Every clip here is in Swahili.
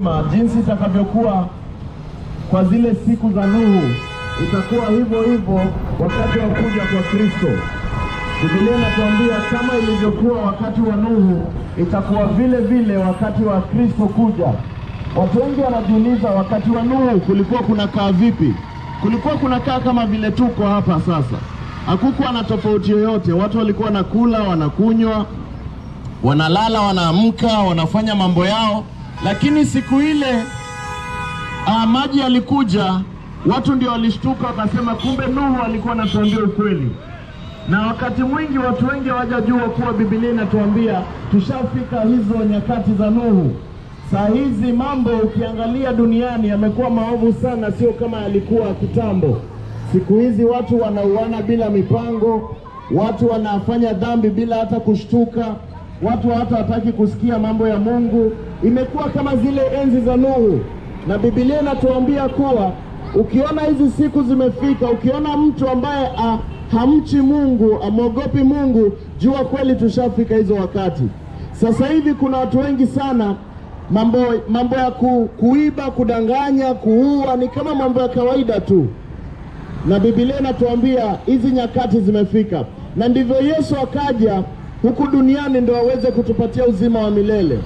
Ma, jinsi itakavyokuwa kwa zile siku za Nuhu itakuwa hivyo hivyo wakati wa kuja kwa Kristo. Biblia inatuambia kama ilivyokuwa wakati wa Nuhu itakuwa vile vile wakati wa Kristo kuja. Watu wengi wanajiuliza wakati wa Nuhu kulikuwa kuna kaa vipi? Kulikuwa kuna kaa kama vile tuko hapa sasa. Hakukuwa na tofauti yoyote. Watu walikuwa wanakula, wanakunywa, wanalala, wanaamka, wanafanya mambo yao, lakini siku ile uh, maji yalikuja, watu ndio walishtuka, wakasema kumbe Nuhu alikuwa anatuambia ukweli. Na wakati mwingi watu wengi hawajajua kuwa Biblia inatuambia tushafika hizo nyakati za Nuhu. Saa hizi mambo ukiangalia duniani yamekuwa maovu sana, sio kama yalikuwa kitambo. Siku hizi watu wanauana bila mipango, watu wanafanya dhambi bila hata kushtuka, watu hata hataki kusikia mambo ya Mungu. Imekuwa kama zile enzi za Nuhu, na Biblia inatuambia kuwa ukiona hizi siku zimefika, ukiona mtu ambaye a, hamchi Mungu, amwogopi Mungu, jua kweli tushafika hizo wakati. Sasa hivi kuna watu wengi sana mambo mambo ya ku, kuiba, kudanganya, kuua ni kama mambo ya kawaida tu, na Biblia inatuambia hizi nyakati zimefika, na ndivyo Yesu akaja huku duniani ndio aweze kutupatia uzima wa milele.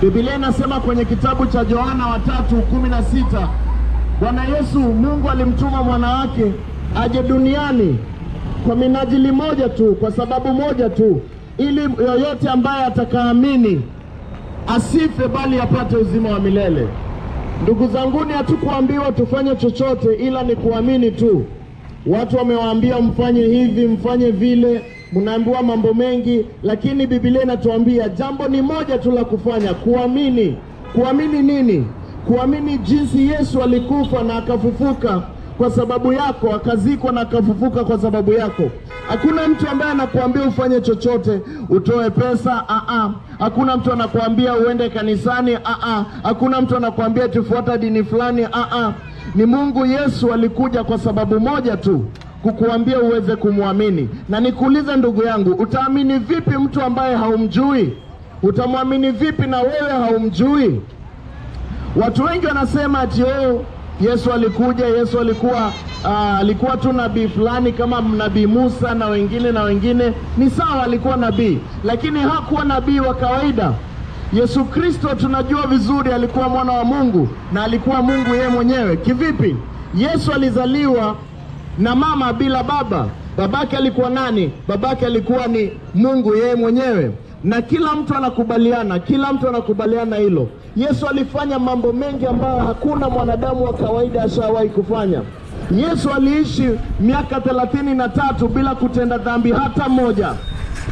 Biblia inasema kwenye kitabu cha Yohana watatu kumi na sita Bwana Yesu Mungu alimtuma mwanawake aje duniani kwa minajili moja tu, kwa sababu moja tu, ili yoyote ambaye atakaamini asife bali apate uzima wa milele. Ndugu zanguni, hatukuambiwa tufanye chochote, ila ni kuamini tu. Watu wamewaambia mfanye hivi, mfanye vile, mnaambiwa mambo mengi, lakini Biblia inatuambia jambo ni moja tu la kufanya, kuamini. Kuamini nini? Kuamini jinsi Yesu alikufa na akafufuka kwa sababu yako, akazikwa na akafufuka kwa sababu yako. Hakuna mtu ambaye anakuambia ufanye chochote, utoe pesa a a. Hakuna mtu anakuambia uende kanisani a a. Hakuna mtu anakuambia tufuata dini fulani a a. Ni Mungu Yesu alikuja kwa sababu moja tu, kukuambia uweze kumwamini. Na nikuulize ndugu yangu, utaamini vipi mtu ambaye haumjui? Utamwamini vipi na wewe haumjui? Watu wengi wanasema ati oh, Yesu alikuja, Yesu alikuwa uh, alikuwa tu nabii fulani kama nabii Musa na wengine na wengine. Ni sawa, alikuwa nabii, lakini hakuwa nabii wa kawaida. Yesu Kristo tunajua vizuri alikuwa mwana wa Mungu na alikuwa Mungu yeye mwenyewe. Kivipi? Yesu alizaliwa na mama bila baba. Babake alikuwa nani? Babake alikuwa ni Mungu yeye mwenyewe, na kila mtu anakubaliana, kila mtu anakubaliana hilo. Yesu alifanya mambo mengi ambayo hakuna mwanadamu wa kawaida ashawahi kufanya. Yesu aliishi miaka thelathini na tatu bila kutenda dhambi hata moja.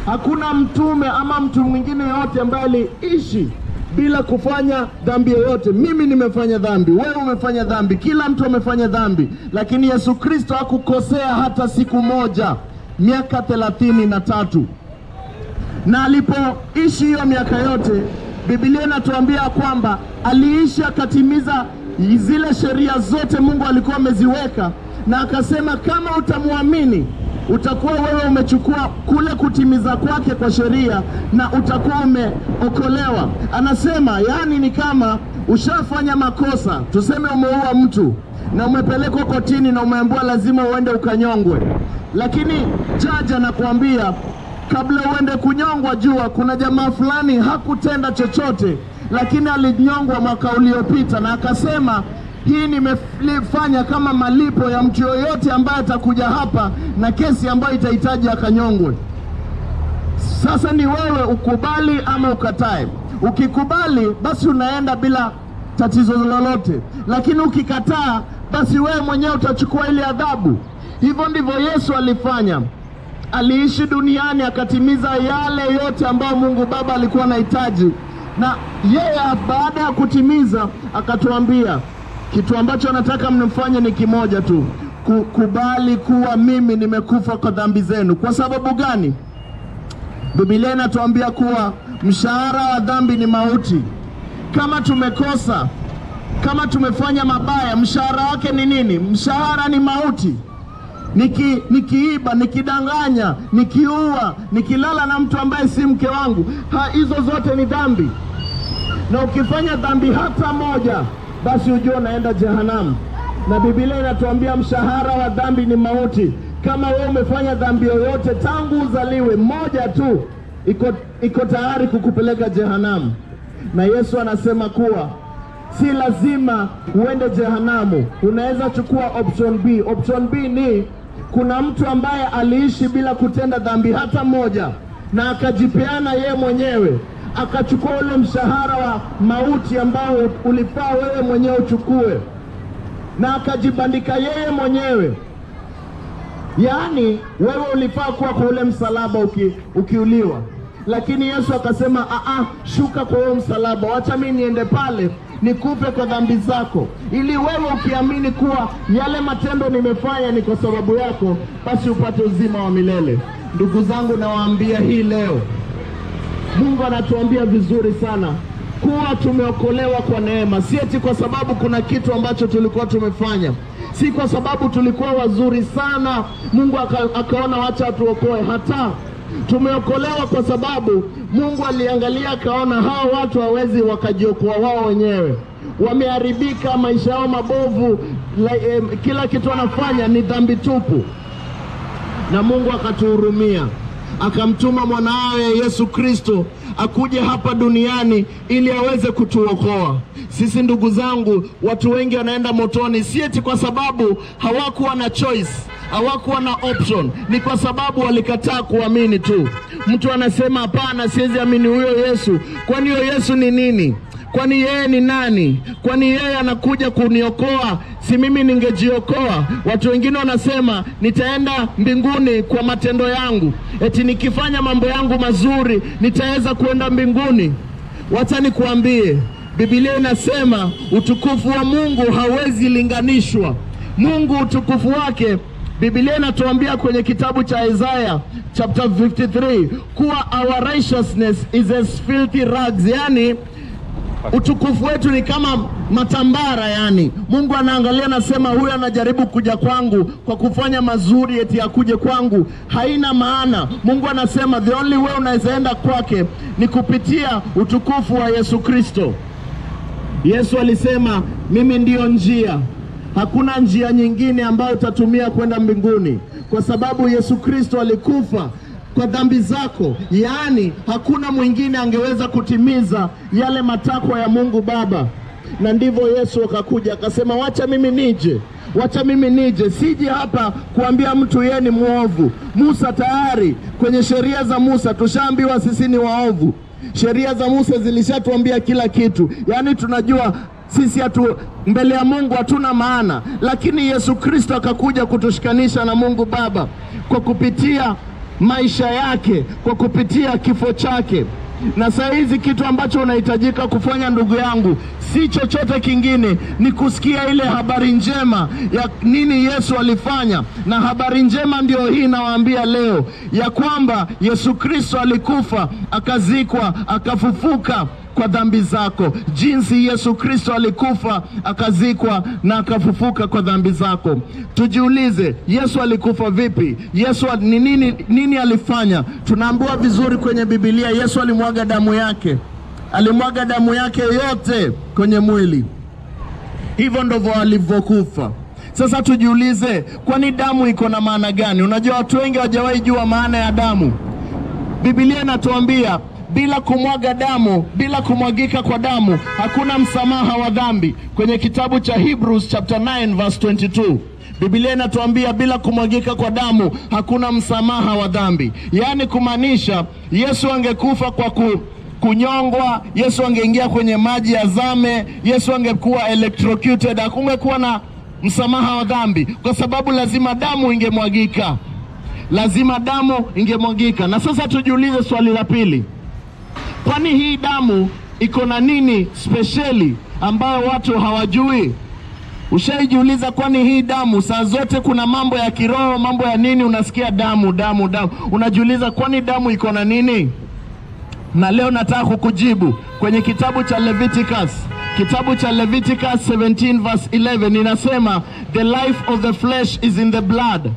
Hakuna mtume ama mtu mwingine yoyote ambaye aliishi bila kufanya dhambi yoyote. Mimi nimefanya dhambi, wewe umefanya dhambi, kila mtu amefanya dhambi, lakini Yesu Kristo hakukosea hata siku moja, miaka thelathini na tatu na alipoishi hiyo miaka yote, Biblia inatuambia kwamba aliishi akatimiza zile sheria zote Mungu alikuwa ameziweka, na akasema kama utamwamini utakuwa wewe umechukua kule kutimiza kwake kwa sheria na utakuwa umeokolewa. Anasema yaani ni kama ushafanya makosa, tuseme umeua mtu na umepelekwa kotini na umeambiwa lazima uende ukanyongwe, lakini jaji anakuambia kabla uende kunyongwa, jua kuna jamaa fulani hakutenda chochote, lakini alinyongwa mwaka uliopita, na akasema hii nimefanya kama malipo ya mtu yoyote ambaye atakuja hapa na kesi ambayo itahitaji akanyongwe. Sasa ni wewe ukubali ama ukatae. Ukikubali basi unaenda bila tatizo lolote, lakini ukikataa basi wewe mwenyewe utachukua ile adhabu. Hivyo ndivyo Yesu alifanya aliishi duniani akatimiza yale yote ambayo Mungu Baba alikuwa anahitaji, na yeye baada ya kutimiza akatuambia kitu ambacho nataka mnifanye ni kimoja tu, kukubali kuwa mimi nimekufa kwa dhambi zenu. Kwa sababu gani? Biblia inatuambia kuwa mshahara wa dhambi ni mauti. Kama tumekosa, kama tumefanya mabaya, mshahara wake ni nini? Mshahara ni mauti. Niki, nikiiba, nikidanganya, nikiua, nikilala na mtu ambaye si mke wangu, hizo zote ni dhambi. na ukifanya dhambi hata moja, basi ujue unaenda jehanamu. Na Biblia inatuambia mshahara wa dhambi ni mauti. Kama wewe umefanya dhambi yoyote tangu uzaliwe, moja tu iko, iko tayari kukupeleka jehanamu. Na Yesu anasema kuwa si lazima uende jehanamu, unaweza chukua option B. Option B ni kuna mtu ambaye aliishi bila kutenda dhambi hata moja, na akajipeana yeye mwenyewe, akachukua ule mshahara wa mauti ambao ulifaa wewe mwenyewe uchukue, na akajibandika yeye mwenyewe. Yaani wewe ulifaa kuwa kwa ule msalaba uki, ukiuliwa, lakini Yesu akasema aa, shuka kwa huo msalaba, wacha mi niende pale nikupe kwa dhambi zako, ili wewe ukiamini kuwa yale matendo nimefanya ni kwa sababu yako, basi upate uzima wa milele. Ndugu zangu, nawaambia hii leo, Mungu anatuambia vizuri sana kuwa tumeokolewa kwa neema, si eti kwa sababu kuna kitu ambacho tulikuwa tumefanya, si kwa sababu tulikuwa wazuri sana. Mungu aka, akaona wacha tuokoe. Hata tumeokolewa kwa sababu Mungu aliangalia akaona hawa watu hawezi wakajiokoa wao wenyewe, wameharibika, maisha yao mabovu, eh, kila kitu wanafanya ni dhambi tupu, na Mungu akatuhurumia akamtuma mwanawe Yesu Kristo akuje hapa duniani ili aweze kutuokoa sisi. Ndugu zangu, watu wengi wanaenda motoni si eti kwa sababu hawakuwa na choice, hawakuwa na option, ni kwa sababu walikataa kuamini tu. Mtu anasema hapana, siwezi amini huyo Yesu. Kwani huyo Yesu ni nini? Kwani yeye ni nani? Kwani yeye anakuja kuniokoa? Si mimi ningejiokoa? Watu wengine wanasema nitaenda mbinguni kwa matendo yangu, eti nikifanya mambo yangu mazuri nitaweza kuenda mbinguni. Wacha nikuambie, Biblia inasema utukufu wa Mungu hawezi linganishwa. Mungu utukufu wake Biblia inatuambia kwenye kitabu cha Isaya chapter 53 kuwa our righteousness is as filthy rags, yani utukufu wetu ni kama matambara. Yani Mungu anaangalia anasema, huyu anajaribu kuja kwangu kwa kufanya mazuri, eti akuje kwangu, haina maana. Mungu anasema the only way unaweza enda kwake ni kupitia utukufu wa Yesu Kristo. Yesu alisema mimi ndiyo njia, hakuna njia nyingine ambayo utatumia kwenda mbinguni, kwa sababu Yesu Kristo alikufa kwa dhambi zako, yaani hakuna mwingine angeweza kutimiza yale matakwa ya Mungu Baba. Na ndivyo Yesu akakuja akasema, wacha mimi nije, wacha mimi nije. Siji hapa kuambia mtu yeye ni mwovu. Musa tayari kwenye sheria za Musa tushaambiwa sisi ni waovu. Sheria za Musa zilishatuambia kila kitu, yaani tunajua sisi hatu mbele ya Mungu hatuna maana, lakini Yesu Kristo akakuja kutushikanisha na Mungu Baba kwa kupitia maisha yake, kwa kupitia kifo chake. Na saa hizi kitu ambacho unahitajika kufanya ndugu yangu, si chochote kingine, ni kusikia ile habari njema ya nini Yesu alifanya. Na habari njema ndio hii nawaambia leo, ya kwamba Yesu Kristo alikufa, akazikwa, akafufuka kwa dhambi zako, jinsi Yesu Kristo alikufa akazikwa na akafufuka kwa dhambi zako. Tujiulize, Yesu alikufa vipi? Yesu ni nini, nini alifanya? Tunaambiwa vizuri kwenye Biblia, Yesu alimwaga damu yake, alimwaga damu yake yote kwenye mwili. Hivyo ndivyo alivyokufa. Sasa tujiulize, kwani damu iko na maana gani? Unajua watu wengi hawajawahi jua maana ya damu. Biblia inatuambia bila kumwaga damu, bila kumwagika kwa damu hakuna msamaha wa dhambi. Kwenye kitabu cha Hebrews chapter 9 verse 22 Biblia inatuambia bila kumwagika kwa damu hakuna msamaha wa dhambi, yaani kumaanisha Yesu angekufa kwa ku, kunyongwa, Yesu angeingia kwenye maji ya zame, Yesu angekuwa electrocuted, hakungekuwa na msamaha wa dhambi, kwa sababu lazima damu ingemwagika, lazima damu ingemwagika. Na sasa tujiulize swali la pili, kwani hii damu iko na nini spesheli ambayo watu hawajui? Ushaijiuliza, kwani hii damu saa zote kuna mambo ya kiroho, mambo ya nini, unasikia damu damu damu, unajiuliza kwani damu iko na nini? Na leo nataka kukujibu kwenye kitabu cha Leviticus, kitabu cha Leviticus 17 verse 11 inasema, the life of the flesh is in the blood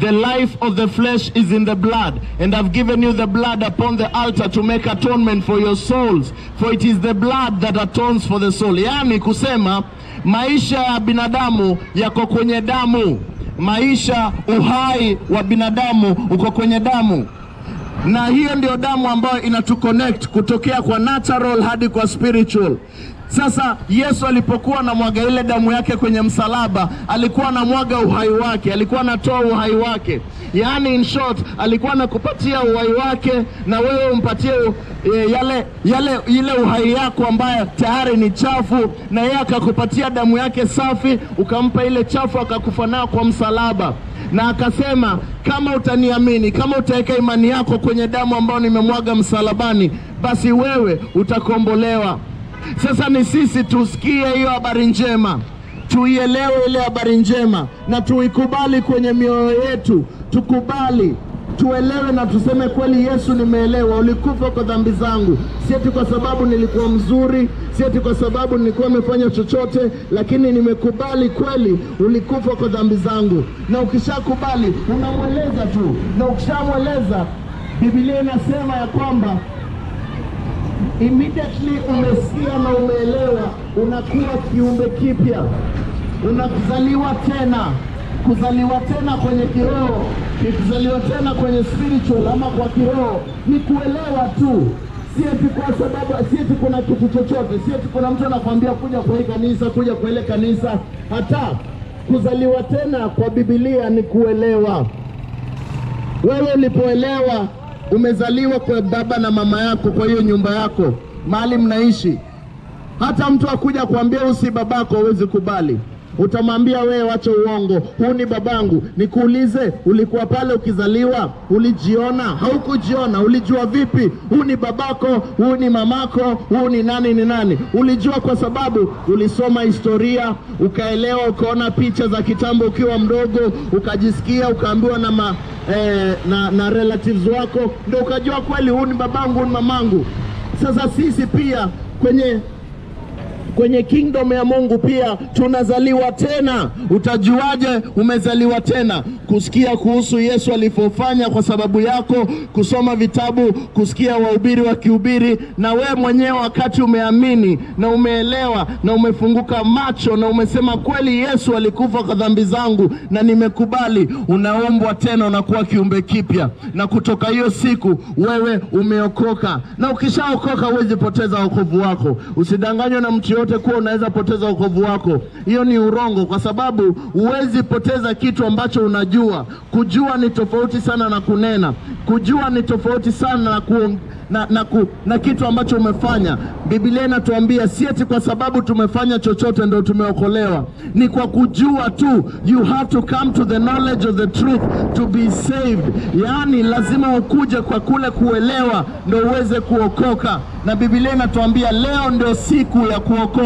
The life of the flesh is in the blood, and I've given you the blood upon the altar to make atonement for your souls, for it is the blood that atones for the soul. yani kusema maisha ya binadamu yako kwenye damu, maisha uhai wa binadamu uko kwenye damu na hiyo ndio damu ambayo inatuconnect kutokea kwa natural hadi kwa spiritual. Sasa Yesu alipokuwa anamwaga ile damu yake kwenye msalaba, alikuwa anamwaga uhai wake, alikuwa anatoa uhai wake. Yaani in short, alikuwa anakupatia uhai wake na wewe umpatie e, yale, yale ile uhai yako ambayo tayari ni chafu, na yeye akakupatia damu yake safi, ukampa ile chafu, akakufa nayo kwa msalaba na akasema kama utaniamini, kama utaweka imani yako kwenye damu ambayo nimemwaga msalabani, basi wewe utakombolewa. Sasa ni sisi tusikie hiyo habari njema, tuielewe ile habari njema na tuikubali kwenye mioyo yetu, tukubali tuelewe na tuseme kweli, Yesu, nimeelewa, ulikufa kwa dhambi zangu, sieti kwa sababu nilikuwa mzuri, sieti kwa sababu nilikuwa nimefanya chochote, lakini nimekubali kweli, ulikufa kwa dhambi zangu. Na ukishakubali unamweleza tu, na ukishamweleza, Biblia inasema ya kwamba immediately umesikia na umeelewa, unakuwa kiumbe kipya, unakuzaliwa tena. Kuzaliwa tena kwenye kiroho kuzaliwa tena kwenye spiritual ama kwa kiroho, ni kuelewa tu, si eti kwa sababu, si eti kuna kitu chochote, si eti kuna mtu anakwambia kuja kwa hii kanisa, kuja kwa ile kanisa. Hata kuzaliwa tena kwa Biblia ni kuelewa. Wewe ulipoelewa umezaliwa kwa baba na mama yako, kwa hiyo nyumba yako mahali mnaishi. Hata mtu akuja kuambia usi babako, huwezi kubali. Utamwambia wewe, wacha uongo, huu ni babangu. Nikuulize, ulikuwa pale ukizaliwa, ulijiona? Haukujiona, ulijua vipi? Huu ni babako, huu ni mamako, huu ni nani ni nani? Ulijua kwa sababu ulisoma historia, ukaelewa, ukaona picha za kitambo ukiwa mdogo, ukajisikia, ukaambiwa na ma, eh, na, na relatives wako, ndio ukajua kweli, huu ni babangu, huu ni mamangu. Sasa sisi pia kwenye kwenye kingdom ya Mungu pia tunazaliwa tena. Utajuaje umezaliwa tena? Kusikia kuhusu Yesu alivyofanya kwa sababu yako, kusoma vitabu, kusikia wahubiri wakihubiri, na we mwenyewe wakati umeamini na umeelewa na umefunguka macho na umesema kweli, Yesu alikufa kwa dhambi zangu na nimekubali, unaombwa tena, unakuwa kiumbe kipya, na kutoka hiyo siku wewe umeokoka, na ukishaokoka huwezi poteza wokovu wako. Usidanganywe na mtu yote kuwa unaweza poteza wokovu wako. Hiyo ni urongo, kwa sababu huwezi poteza kitu ambacho unajua. Kujua ni tofauti sana na kunena. Kujua ni tofauti sana na ku, na, na, ku, na kitu ambacho umefanya. Biblia inatuambia si eti kwa sababu tumefanya chochote ndio tumeokolewa, ni kwa kujua tu. You have to come to the knowledge of the truth to be saved. Yaani lazima ukuje kwa kule kuelewa ndio uweze kuokoka, na Biblia inatuambia leo ndio siku ya kuokoka.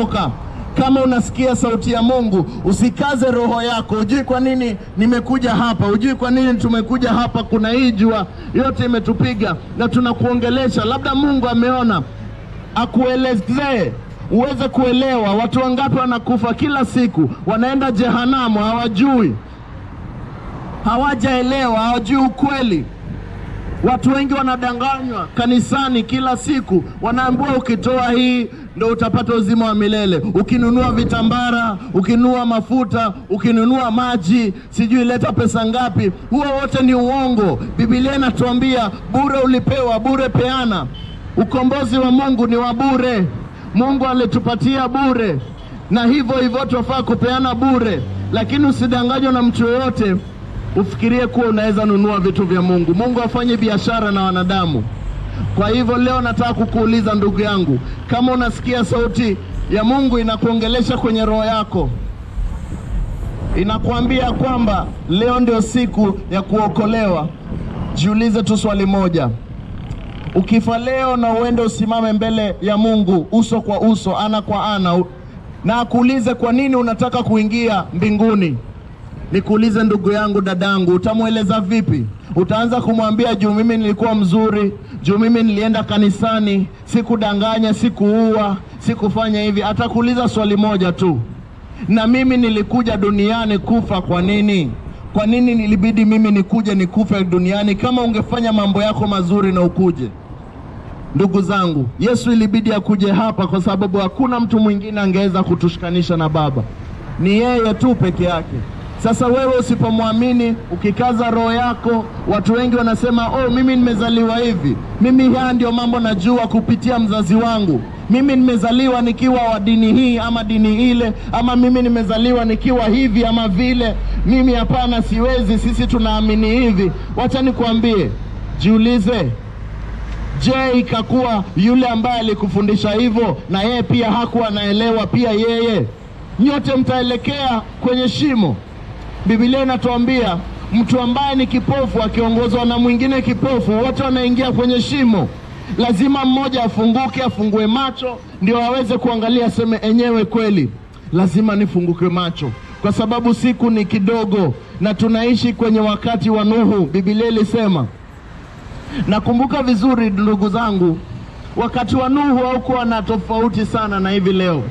Kama unasikia sauti ya Mungu, usikaze roho yako. Hujui kwa nini nimekuja hapa, hujui kwa nini tumekuja hapa. Kuna hii jua yote imetupiga na tunakuongelesha, labda Mungu ameona akuelezee uweze kuelewa. Watu wangapi wanakufa kila siku, wanaenda jehanamu, hawajui, hawajaelewa, hawajui ukweli. Watu wengi wanadanganywa kanisani kila siku, wanaambiwa ukitoa hii ndo utapata uzima wa milele, ukinunua vitambara, ukinunua mafuta, ukinunua maji, sijui leta pesa ngapi. Huo wote ni uongo. Biblia inatuambia bure ulipewa, bure peana. Ukombozi wa Mungu ni wa bure. Mungu alitupatia bure, na hivyo hivyo tunafaa kupeana bure, lakini usidanganywe na mtu yoyote ufikirie kuwa unaweza nunua vitu vya Mungu. Mungu afanye biashara na wanadamu. Kwa hivyo leo nataka kukuuliza ndugu yangu, kama unasikia sauti ya Mungu inakuongelesha kwenye roho yako, inakuambia kwamba leo ndio siku ya kuokolewa, jiulize tu swali moja. Ukifa leo na uende usimame mbele ya Mungu uso kwa uso, ana kwa ana, na akuulize kwa nini unataka kuingia mbinguni Nikuulize ndugu yangu, dadangu, utamweleza vipi? Utaanza kumwambia juu mimi nilikuwa mzuri, juu mimi nilienda kanisani, sikudanganya, sikuua, sikufanya hivi. Atakuuliza swali moja tu, na mimi nilikuja duniani kufa kwa nini? kwa nini nilibidi mimi nikuje nikufe duniani kama ungefanya mambo yako mazuri na ukuje? Ndugu zangu, Yesu ilibidi akuje hapa kwa sababu hakuna mtu mwingine angeweza kutushikanisha na Baba, ni yeye tu peke yake. Sasa wewe usipomwamini, ukikaza roho yako, watu wengi wanasema oh, mimi nimezaliwa hivi, mimi haya ndio mambo najua kupitia mzazi wangu, mimi nimezaliwa nikiwa wa dini hii ama dini ile, ama mimi nimezaliwa nikiwa hivi ama vile. Mimi hapana, siwezi. Sisi tunaamini hivi. Wacha nikwambie, jiulize, Je, ikakuwa yule ambaye alikufundisha hivyo na yeye pia hakuwa anaelewa pia yeye? Nyote mtaelekea kwenye shimo. Biblia inatuambia mtu ambaye ni kipofu akiongozwa na mwingine kipofu, wote wanaingia kwenye shimo. Lazima mmoja afunguke, afungue macho ndio aweze kuangalia, aseme enyewe kweli, lazima nifunguke macho, kwa sababu siku ni kidogo na tunaishi kwenye wakati wa Nuhu. Biblia ilisema Nakumbuka vizuri ndugu zangu, wakati wa Nuhu haukuwa na tofauti sana na hivi leo.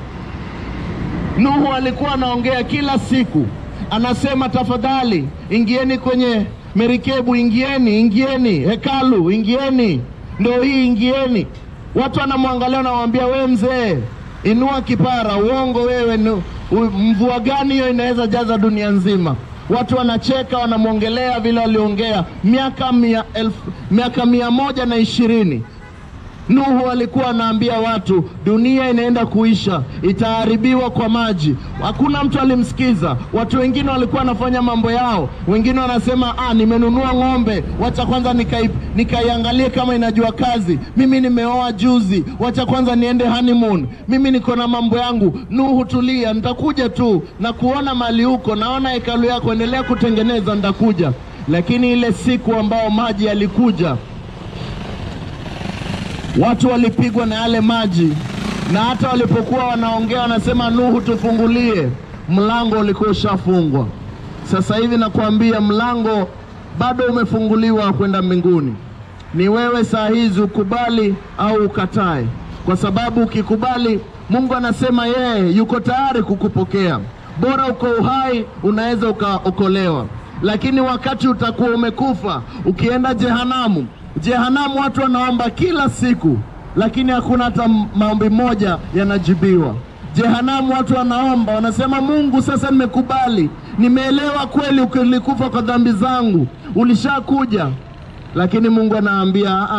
Nuhu alikuwa anaongea kila siku, anasema tafadhali, ingieni kwenye merikebu, ingieni, ingieni hekalu, ingieni, ndo hii, ingieni. Watu wanamwangalia, wanamwambia we mzee, inua kipara, uongo wewe, mvua gani hiyo inaweza jaza dunia nzima? Watu wanacheka, wanamwongelea vile waliongea miaka mia, miaka mia moja na ishirini. Nuhu alikuwa anaambia watu dunia inaenda kuisha, itaharibiwa kwa maji. Hakuna mtu alimsikiza. Watu wengine walikuwa wanafanya mambo yao, wengine wanasema ah, nimenunua ng'ombe, wacha kwanza nikai, nikaiangalie kama inajua kazi. Mimi nimeoa juzi, wacha kwanza niende honeymoon. Mimi niko na mambo yangu. Nuhu, tulia, nitakuja tu na kuona mali huko, naona hekalu yako, endelea kutengeneza, nitakuja. Lakini ile siku ambao maji yalikuja watu walipigwa na yale maji, na hata walipokuwa wanaongea wanasema, Nuhu, tufungulie, mlango ulikuwa ushafungwa. Sasa hivi nakwambia, mlango bado umefunguliwa kwenda mbinguni. Ni wewe saa hizi ukubali au ukatae, kwa sababu ukikubali, Mungu anasema yeye yuko tayari kukupokea. Bora uko uhai, unaweza ukaokolewa, lakini wakati utakuwa umekufa, ukienda jehanamu Jehanamu watu wanaomba kila siku, lakini hakuna hata maombi moja yanajibiwa. Jehanamu watu wanaomba, wanasema Mungu, sasa nimekubali, nimeelewa kweli, ulikufa kwa dhambi zangu, ulishakuja, lakini Mungu anaambia